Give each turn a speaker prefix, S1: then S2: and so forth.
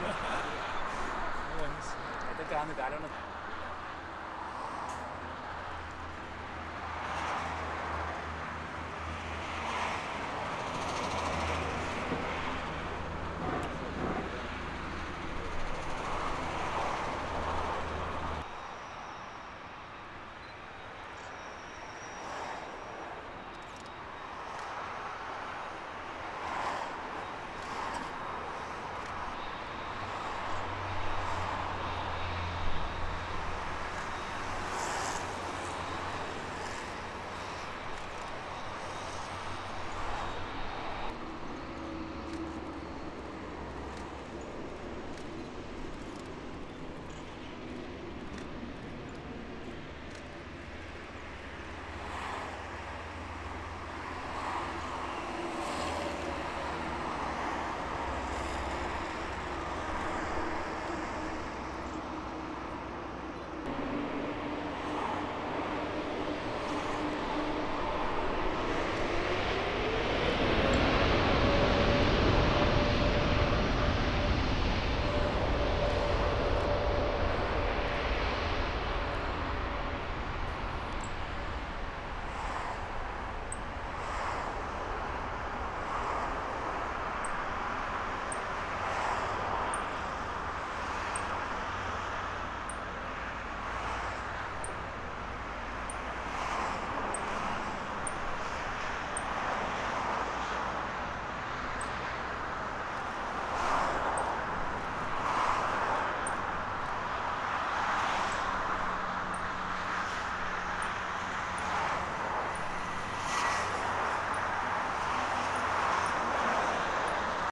S1: هو ميسي هترجع عند علينا